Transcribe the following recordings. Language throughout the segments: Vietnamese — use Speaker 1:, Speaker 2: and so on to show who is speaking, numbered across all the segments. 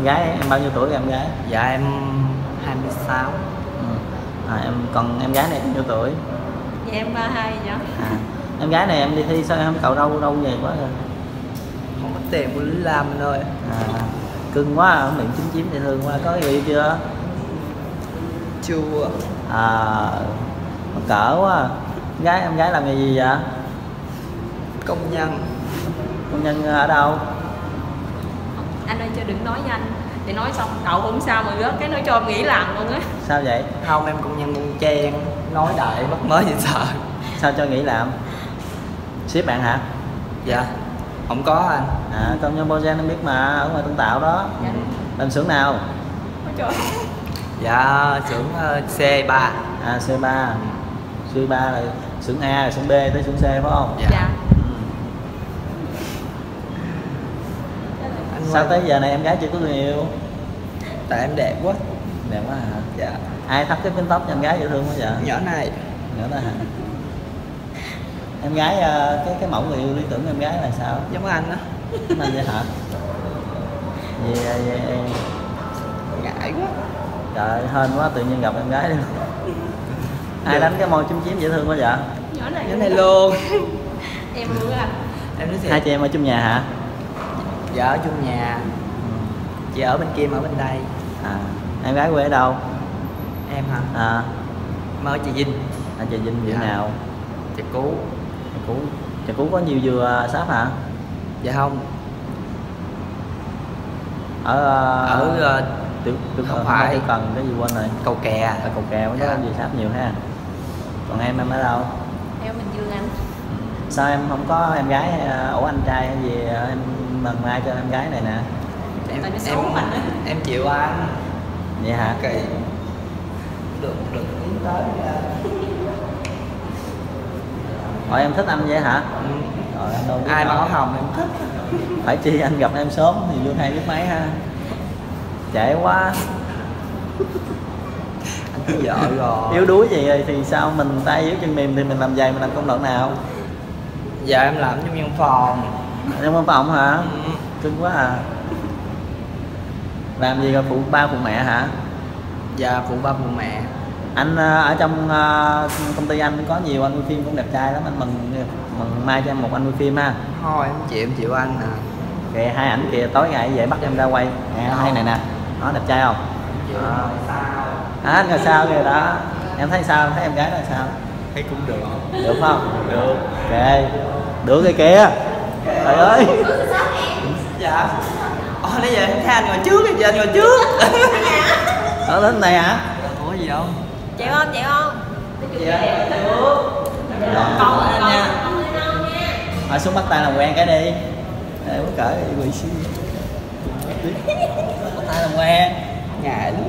Speaker 1: em gái em bao nhiêu tuổi em gái?
Speaker 2: Dạ em 26
Speaker 1: ừ. à, em còn em gái này bao nhiêu tuổi?
Speaker 3: Dạ em 32 nhá
Speaker 1: à, em gái này em đi thi sao? Em không cạo râu râu về quá rồi.
Speaker 2: Không có tiền của Lý Lam ơi.
Speaker 1: À, cưng quá à, miệng chín chín dễ thương quá. Có yêu chưa?
Speaker 2: Chưa
Speaker 1: à cỡ quá. À. em gái em gái làm nghề gì vậy?
Speaker 2: Công nhân.
Speaker 1: Công nhân ở đâu
Speaker 3: Anh ơi cho đừng nói với anh. Để nói xong cậu hôm sau mà rớt cái nói cho em nghỉ làm luôn á.
Speaker 1: Sao vậy?
Speaker 2: Không em công nhân bon chen nói đại mất mới gì sợ.
Speaker 1: Sao cho nghỉ làm? Ship bạn hả?
Speaker 2: Dạ. Không có anh.
Speaker 1: À công nhân Bojan em biết mà ở ngoài Tân Tạo đó.
Speaker 3: Dạ.
Speaker 1: Làm xưởng nào?
Speaker 3: Ôi trời.
Speaker 2: Dạ xưởng ờ, C3
Speaker 1: à C3 C3 là xưởng A rồi xưởng B tới xưởng C phải không?
Speaker 2: Dạ.
Speaker 3: Dạ
Speaker 1: ừ.
Speaker 2: anh
Speaker 1: sao tới giờ này em gái chưa có người yêu?
Speaker 2: Tại em đẹp quá.
Speaker 1: Đẹp quá hả?
Speaker 2: Dạ.
Speaker 1: Ai thắt cái pin tóc cho em gái dễ thương quá vậy?
Speaker 2: Nhỏ này.
Speaker 1: Nữa đó hả? Em gái ờ, cái cái mẫu người yêu lý tưởng em gái là sao?
Speaker 2: Giống anh á.
Speaker 1: Giống anh vậy hả? Gì vậy
Speaker 2: ngại quá.
Speaker 1: Trời hên quá tự nhiên gặp em gái đi ai đánh cái môi chúm chím dễ thương quá vậy?
Speaker 3: Nhỏ này
Speaker 2: nhỏ này luôn.
Speaker 3: Em luôn anh.
Speaker 2: Em nói
Speaker 1: hai
Speaker 2: thiệt
Speaker 1: chị em ở chung nhà hả
Speaker 2: dạ ở chung nhà. Chị ở bên kia mà ở bên đây.
Speaker 1: À em gái quê ở đâu?
Speaker 2: Em hả?
Speaker 1: À.
Speaker 2: Em ở chị Vinh.
Speaker 1: Anh chị Vinh
Speaker 2: Dạ.
Speaker 1: nào?
Speaker 2: Chị Cú.
Speaker 1: Trà Cú. Trà Cú có nhiều dừa sáp hả?
Speaker 2: Dạ không.
Speaker 1: Ở ờ,
Speaker 2: ở ờ,
Speaker 1: tiểu, tiểu,
Speaker 2: không phải.
Speaker 1: tiểu cần cái gì quên rồi.
Speaker 2: Cầu kè.
Speaker 1: Ở cầu kèo có
Speaker 2: Dạ.
Speaker 1: dừa sáp nhiều ha. Còn em em ở đâu?
Speaker 3: Em Bình Dương anh.
Speaker 1: Sao em không có em gái ổ anh trai hay gì em mần mai cho em gái này nè.
Speaker 2: Em
Speaker 3: Tại
Speaker 2: em
Speaker 3: mình á.
Speaker 2: em chịu anh
Speaker 1: vậy hả?
Speaker 2: Kỳ. Được được tiến tới
Speaker 1: hỏi em thích anh vậy hả?
Speaker 2: Ừ.
Speaker 1: rồi anh đâu
Speaker 2: ai mà có hồng em thích.
Speaker 1: Phải chi anh gặp em sớm thì vô hai biết mấy ha. Trễ quá.
Speaker 2: Anh có vợ rồi.
Speaker 1: Yếu đuối gì rồi thì sao? Mình tay yếu chân mềm thì mình làm giày mình làm công đoạn nào?
Speaker 2: Dạ em làm trong văn phòng
Speaker 1: trong văn phòng hả?
Speaker 2: Ừ.
Speaker 1: cưng quá à. Làm gì rồi phụ ba phụ mẹ hả?
Speaker 2: Dạ phụ ba phụ mẹ.
Speaker 1: Anh ờ, ở trong ờ, công ty anh có nhiều anh quay phim cũng đẹp trai lắm anh mừng mừng mai cho em một anh quay phim ha.
Speaker 2: Thôi em chịu em chịu anh à.
Speaker 1: Kìa hai ảnh kìa tối ngày vậy bắt em ra quay. Nè hai này nè. Nó đẹp trai không? À.
Speaker 2: sao
Speaker 1: à, anh là sao kìa đó. Em thấy sao? Thấy em gái là sao?
Speaker 2: Thấy cũng được.
Speaker 1: Được không? Được. Ok được kìa kìa trời ơi.
Speaker 2: Dạ. Ồ nãy giờ em thấy anh ngồi trước giờ anh ngồi trước.
Speaker 1: Ở đến này hả?
Speaker 2: Ủa gì đâu
Speaker 3: Chịu không chịu không?
Speaker 2: Dạ
Speaker 3: Còn
Speaker 2: Cảm ơn anh nha.
Speaker 1: Hỏi xuống bắt tay làm quen cái đi. Để có cỡ quỷ xí bắt tay làm quen.
Speaker 2: Ngại lắm.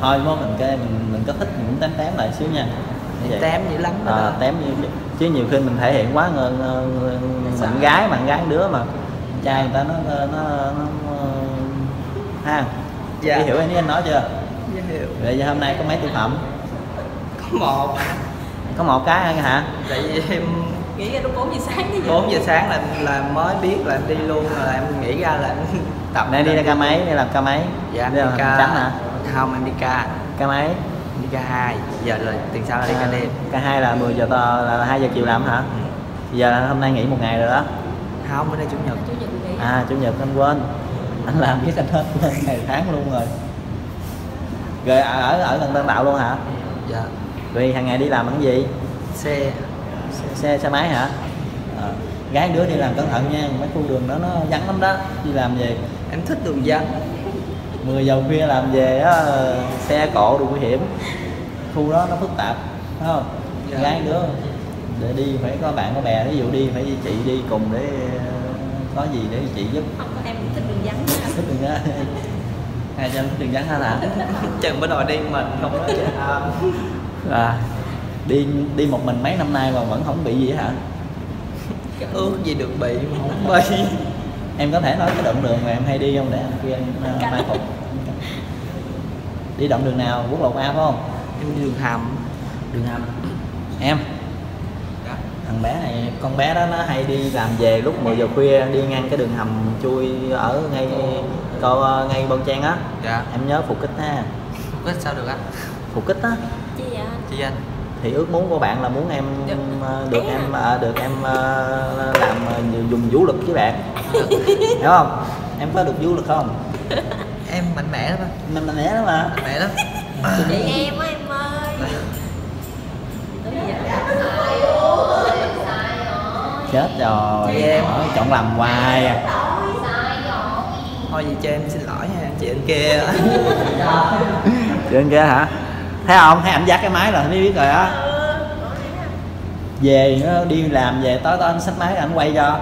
Speaker 1: Thôi mốt mình cái mình mình có thích mình cũng tém tém lại xíu nha Như vậy.
Speaker 2: tém dữ lắm đó.
Speaker 1: à, tém như chứ nhiều khi mình thể hiện quá ngờ, ngờ, mình gái mà con gái đứa mà trai người ta nó nó nó, nó ha?
Speaker 2: Dạ.
Speaker 1: Chị hiểu ý anh nói chưa?
Speaker 2: Dạ hiểu.
Speaker 1: Vậy giờ hôm nay có mấy thực phẩm?
Speaker 2: Có một.
Speaker 1: Có một cái thôi hả?
Speaker 2: Tại vì em
Speaker 3: Nghĩ ra lúc 4 giờ sáng giờ.
Speaker 2: 4 giờ sáng là là mới biết là em đi luôn rồi là em nghĩ ra là em tập
Speaker 1: nay đi ra ca mấy đi làm ca mấy
Speaker 2: dạ
Speaker 1: đi làm
Speaker 2: ca
Speaker 1: trắng hả?
Speaker 2: không em đi ca.
Speaker 1: Ca mấy
Speaker 2: đi ca hai. Giờ là tiền sau là đi ca đêm.
Speaker 1: ca hai là 10 giờ to là 2 giờ chiều làm hả? Giờ hôm nay nghỉ một ngày rồi đó.
Speaker 2: Không bữa nay chủ nhật.
Speaker 3: Chủ nhật nghỉ.
Speaker 1: À chủ nhật anh quên. Anh làm với anh hết ngày tháng luôn rồi. Rồi ở ở gần tân đạo luôn hả?
Speaker 2: Dạ.
Speaker 1: Rồi hàng ngày đi làm bằng gì?
Speaker 2: Xe.
Speaker 1: Xe, xe xe máy hả? À, gái đứa đi làm cẩn thận nha. Mấy khu đường đó nó vắng lắm đó. Đi làm về.
Speaker 2: Em thích đường dân
Speaker 1: 10 giờ khuya làm về á xe cộ đủ nguy hiểm. Khu đó nó phức tạp phải không?
Speaker 2: Dạ.
Speaker 1: gái đứa. Để đi phải có bạn có bè ví dụ đi phải chị đi cùng để ờ, có gì để chị giúp.
Speaker 3: Không có em cũng thích đường vắng nữa
Speaker 1: thích đừng á hai chân đừng vắng hả hả
Speaker 2: chừng bữa nào đi mình không nói chuyện à,
Speaker 1: à, đi đi một mình mấy năm nay mà vẫn không bị gì hả?
Speaker 2: Cái ước gì được bị mà không bị
Speaker 1: em có thể nói cái đoạn đường mà em hay đi không để anh kia em uh, mai phục? Đi đoạn đường nào? Quốc lộ A phải không?
Speaker 2: Em đi đường hầm
Speaker 1: đường hầm em?
Speaker 2: Dạ.
Speaker 1: thằng bé này con bé đó nó hay đi làm về lúc 10 giờ khuya đi ngang cái đường hầm chui ở ngay co ngay bon trang á.
Speaker 2: Dạ.
Speaker 1: Em nhớ phục kích ha.
Speaker 2: Có sao được anh
Speaker 1: phục kích á?
Speaker 3: Chi vậy anh?
Speaker 2: chị anh
Speaker 1: thì ước muốn của bạn là muốn em
Speaker 3: Được.
Speaker 1: ờ, được em ờ, được em ờ, làm dùng vũ lực với bạn. Hiểu không? Em có được vũ lực không?
Speaker 2: Em mạnh mẽ lắm anh.
Speaker 1: Mình mạnh mẽ lắm mà
Speaker 2: mạnh mẽ lắm.
Speaker 3: Chị em á em ơi.
Speaker 1: Chết rồi.
Speaker 2: Chị em.
Speaker 1: Hỏi chọn lầm hoài. À.
Speaker 2: thôi vậy cho em xin lỗi nha chị anh kia.
Speaker 1: Trên kia hả thấy không? Thấy ảnh dắt cái máy là mới biết rồi á. Về nó đi làm về tối tối anh xách máy anh quay cho.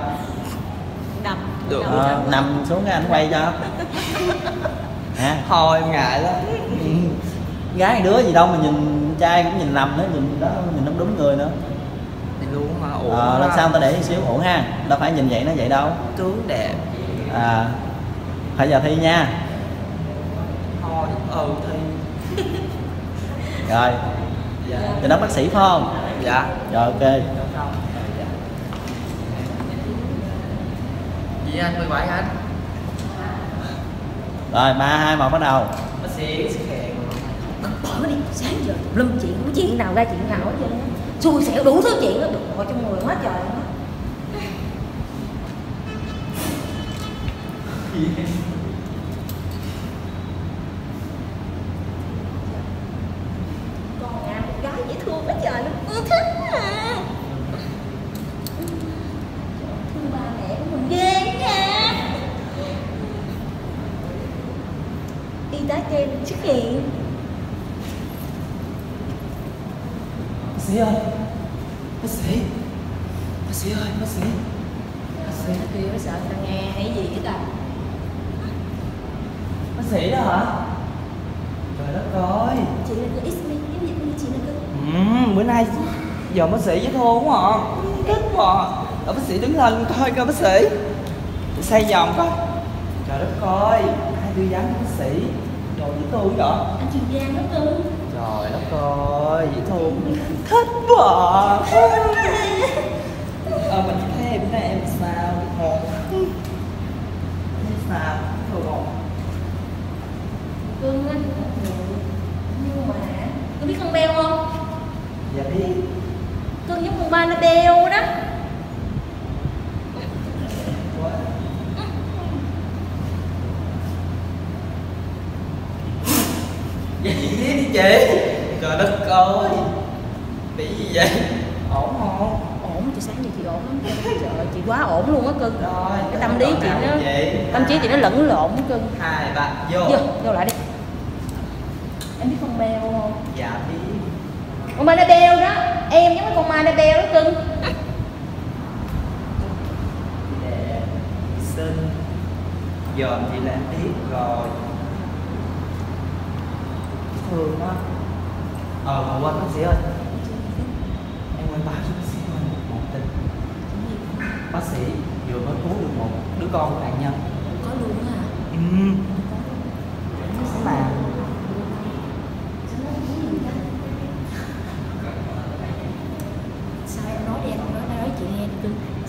Speaker 3: Nằm.
Speaker 2: Được.
Speaker 3: Nằm
Speaker 1: Ờ,
Speaker 3: nằm.
Speaker 1: nằm xuống cái anh quay cho. Hả?
Speaker 2: Thôi em ngại lắm.
Speaker 1: Gái đứa gì đâu mà nhìn trai cũng nhìn lầm nữa nhìn đó nhìn không đúng người nữa.
Speaker 2: Thì luôn mà ủa
Speaker 1: ờ, lần sau ta để xíu ổn ha. Đâu phải nhìn vậy nó vậy đâu.
Speaker 2: Tướng đẹp.
Speaker 1: À phải giờ thi nha.
Speaker 2: Thôi ừ thì
Speaker 1: rồi.
Speaker 2: Dạ
Speaker 1: thì đó bác sĩ phải không?
Speaker 2: Dạ.
Speaker 1: Rồi ok.
Speaker 2: Chị anh 17 anh?
Speaker 1: Rồi ba hai một bắt đầu.
Speaker 2: Bác sĩ
Speaker 3: Bỏ đi, sáng giờ lâm chuyện không chuyện nào ra chuyện nào hết trơn. Xui xẻo đủ thứ chuyện đó, được ngồi trong người quá trời luôn á. Con nhà một gái dễ thương quá trời luôn, ưa thích à. Thương ba mẹ của mình ghê nha. Xuất hiện.
Speaker 2: bác sĩ ơi bác sĩ bác sĩ ơi bác sĩ. Bác sĩ
Speaker 3: kêu nó sợ người ta nghe hay gì chứ à
Speaker 2: bác sĩ đó hả? Trời đất ơi.
Speaker 3: Chị là cô Ismi, cái gì như chị là cô
Speaker 2: ừ, bữa nay giờ bác sĩ với thua đúng không thích mà Ờ, bác sĩ đứng lên coi coi bác sĩ. Xoay vòng coi. Trời đất ơi ai vấn cho bác sĩ dễ thương vậy?
Speaker 3: Anh Trường Giang đó cưng
Speaker 2: trời đất ơi dễ thương thích quá. Ờ mình thấy em thấy em sao? Một. Sao? Thường không
Speaker 3: Cưng anh Nhưng mà Cô biết con beo không?
Speaker 2: dạ đi
Speaker 3: Cưng giống con ba nó beo đó
Speaker 2: Vậy tiếp chị Trời đất ơi. Bị gì vậy? Ổn không?
Speaker 3: Ổn, chị sáng giờ chị ổn lắm. Trời ơi, chị quá ổn luôn á cưng.
Speaker 2: Rồi
Speaker 3: Cái tâm lý chị nó? Tâm trí chị nó lẫn lộn cưng.
Speaker 2: Hai ba vô.
Speaker 3: Vô, vô lại đi. Em biết con beo không?
Speaker 2: Dạ biết.
Speaker 3: Con nó beo đó. Em giống cái con ma nó beo đó cưng.
Speaker 2: Đẹp Xinh. Dòm chị là em biết rồi Thương quá Ờ mà quên bác sĩ ơi. Em quên báo cho bác sĩ mình một tin. Bác sĩ vừa mới cứu được một đứa con của nạn nhân
Speaker 3: Có luôn à
Speaker 2: Ừ. Mà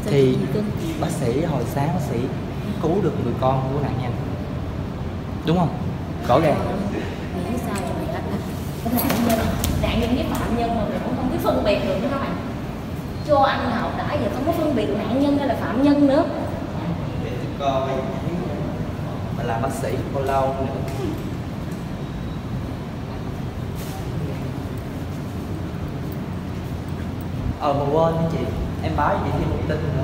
Speaker 2: thì bác sĩ hồi sáng bác sĩ cứu được người con của nạn nhân đúng không? Rõ ràng
Speaker 3: nghĩ sao cho mày anh cái nạn nhân nạn nhân với phạm nhân mà mày cũng không biết phân biệt được nữa mày cho ăn học đã giờ không có phân biệt nạn nhân hay là phạm nhân nữa.
Speaker 2: Để coi mà làm bác sĩ bao lâu nữa. Ờ mà quên chị em báo chị thêm một tin nữa.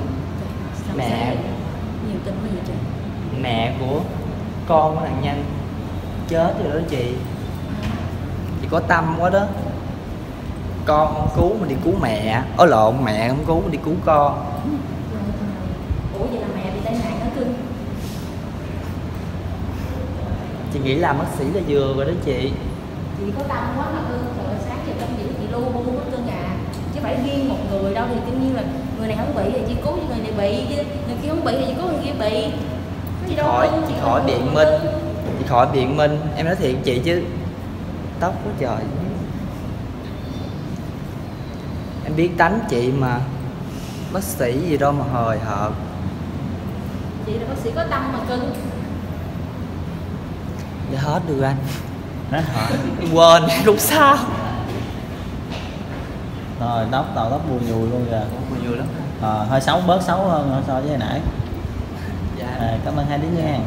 Speaker 2: Mẹ.
Speaker 3: nhiều tin quá vậy trời.
Speaker 2: Mẹ của con của nạn nhân chết rồi đó chị chị có tâm quá đó. Con không cứu mà đi cứu mẹ. Ở lộn mẹ không cứu mà đi cứu con.
Speaker 3: Ủa vậy là mẹ bị tai nạn đó cưng?
Speaker 2: Chị nghĩ làm bác sĩ là vừa rồi đó chị.
Speaker 3: Chị có tâm quá mà cưng. Trời ơi, sáng giờ tâm giữ chị lu bu hết cưng à. Chứ phải riêng một người đâu thì tự nhiên là người này không bị thì chị cứu cho người này bị chứ. Người kia không bị thì chị cứu người kia bị. Gì đâu
Speaker 2: khỏi chị
Speaker 3: chị
Speaker 2: khỏi biện minh. Chị khỏi biện minh. Em nói thiệt chị chứ tóc quá trời. Em biết tánh chị mà bác sĩ gì đâu mà hời hợt.
Speaker 3: Chị là bác sĩ có tâm mà cưng.
Speaker 2: Dạ hết được anh.
Speaker 1: Hả?
Speaker 2: Quên lúc sau
Speaker 1: rồi tóc đầu tóc bùi nhùi luôn kìa.
Speaker 2: Còn nhiều lắm
Speaker 1: Ờ, hơi xấu bớt xấu hơn so với hồi nãy.
Speaker 2: Dạ.
Speaker 1: À, cảm ơn hai đứa nha